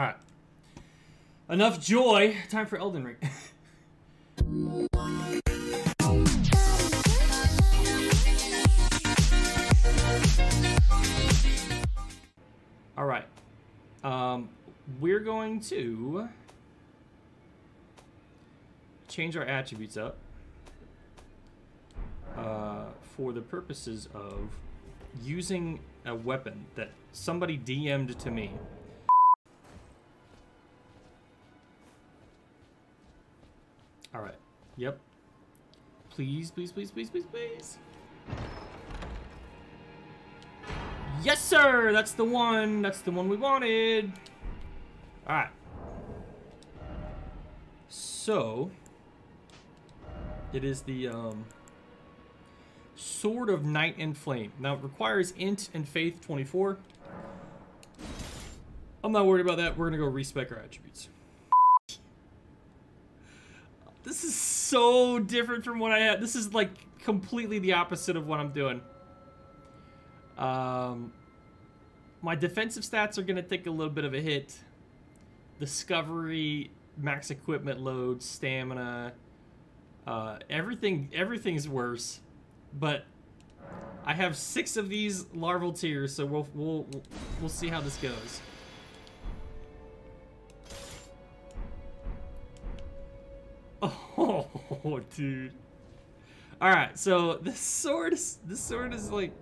Alright. Enough joy. Time for Elden Ring. Alright. Um, we're going to change our attributes up uh, for the purposes of using a weapon that somebody DM'd to me. All right. Yep. Please, please, please, please, please, please. Yes, sir. That's the one. That's the one we wanted. All right. So, it is the um, Sword of Night and Flame. Now, it requires Int and Faith 24. I'm not worried about that. We're to go respec our attributes. This is so different from what I had. This is like completely the opposite of what I'm doing. Um, my defensive stats are going to take a little bit of a hit. Discovery, max equipment load, stamina, uh, everything everything's worse. But I have six of these larval tears, so we'll we'll we'll see how this goes. Oh, dude. All right, so this sword is this sword is like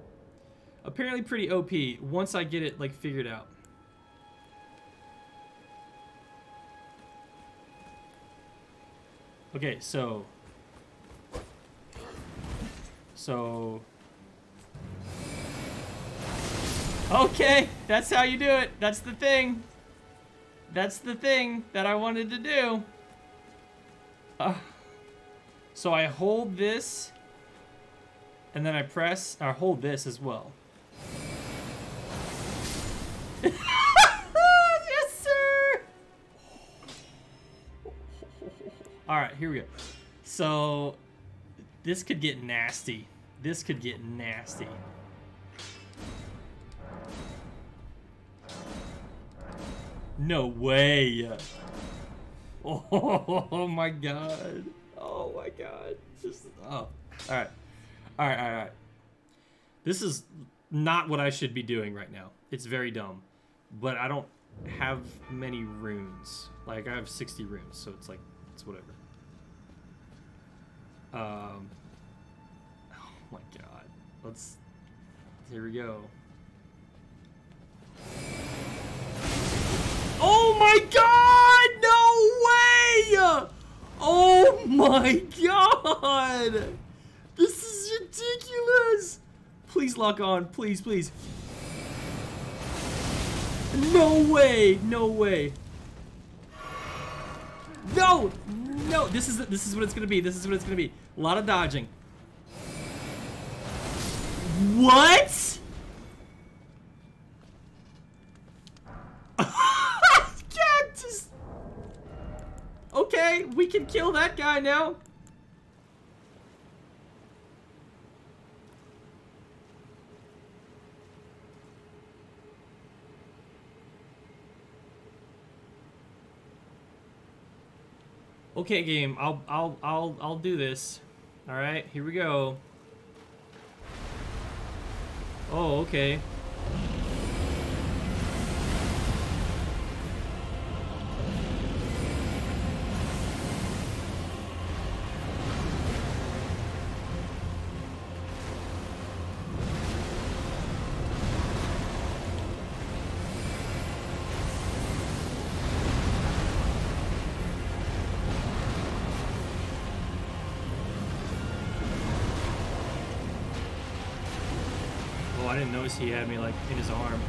apparently pretty OP once I get it like figured out. Okay, so so Okay, that's how you do it. That's the thing. That's the thing that I wanted to do. So I hold this, and then I press, I hold this as well. yes, sir! Alright, here we go. So, this could get nasty. This could get nasty. No way! Oh my god. Oh my god. Just oh. Alright. Alright, alright, alright. This is not what I should be doing right now. It's very dumb. But I don't have many runes. Like I have 60 runes, so it's like it's whatever. Um Oh my god. Let's here we go. Oh my god! No way! Oh my god! This is ridiculous! Please lock on. Please, please. No way! No way! No! No! This is this is what it's gonna be. This is what it's gonna be. A lot of dodging. What? Okay, we can kill that guy now. Okay, game. I'll I'll I'll I'll do this. All right, here we go. Oh, okay. Noticed he had me like in his arm.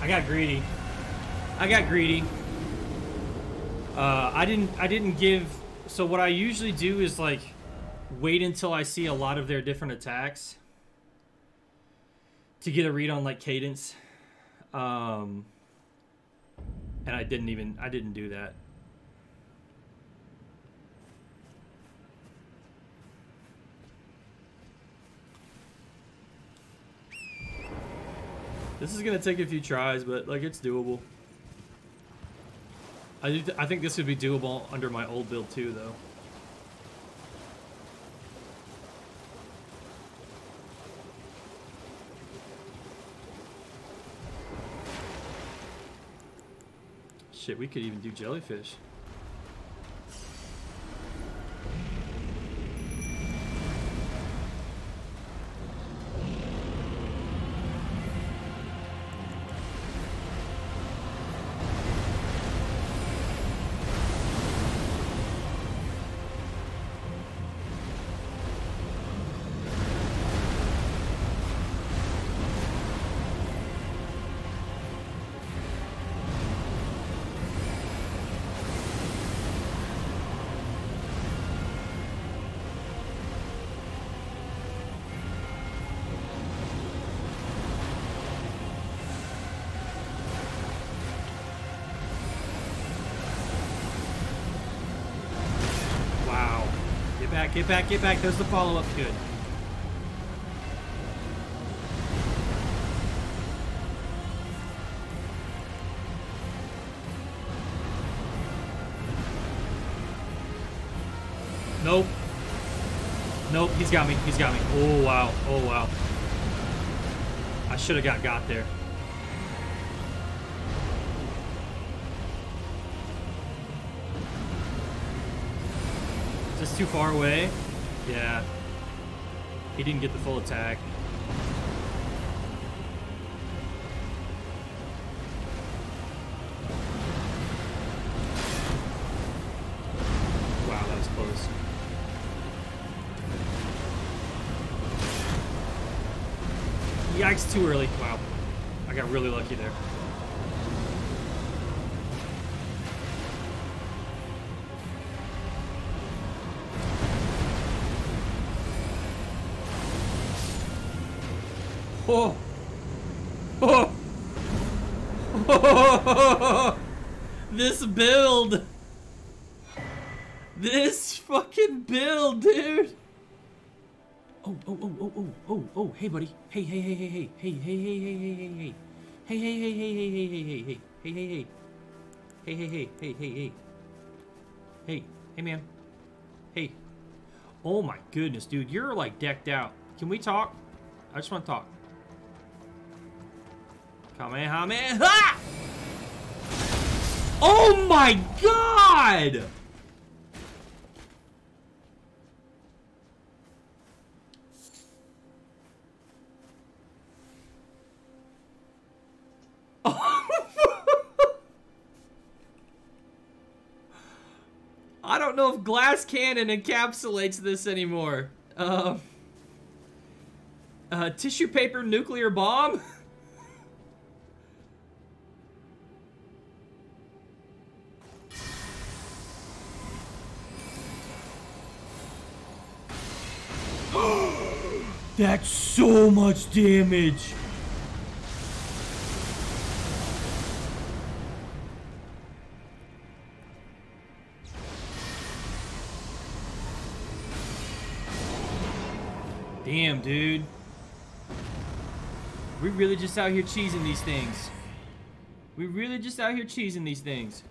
I got greedy. I got greedy. Uh, I didn't. I didn't give. So what I usually do is like wait until I see a lot of their different attacks to get a read on like cadence. Um, and I didn't even. I didn't do that. This is gonna take a few tries, but like it's doable. I do th I think this would be doable under my old build too, though. Shit, we could even do jellyfish. Get back, get back, get back. There's the follow-up. Good. Nope. Nope, he's got me. He's got me. Oh, wow. Oh, wow. I should have got got there. Too far away? Yeah. He didn't get the full attack. Wow, close. Yikes, too early. Wow. I got really lucky there. Oh. Oh. this build. This fucking build, dude. Oh, oh, oh, oh, oh, oh, oh, hey, buddy. Hey, hey, hey, hey, hey, hey, hey, hey, hey, hey, hey, hey. Hey, hey, hey, hey, hey, hey, hey, hey, hey, hey, hey, hey. Hey, hey, hey, hey, hey, hey. Hey, hey, man. Hey. Oh my goodness, dude. You're like decked out. Can we talk? I just want to talk. Kamehameha! Oh my god! I don't know if glass cannon encapsulates this anymore. Uh, uh, tissue paper nuclear bomb? That's so much damage. Damn, dude. We really just out here cheesing these things. We really just out here cheesing these things.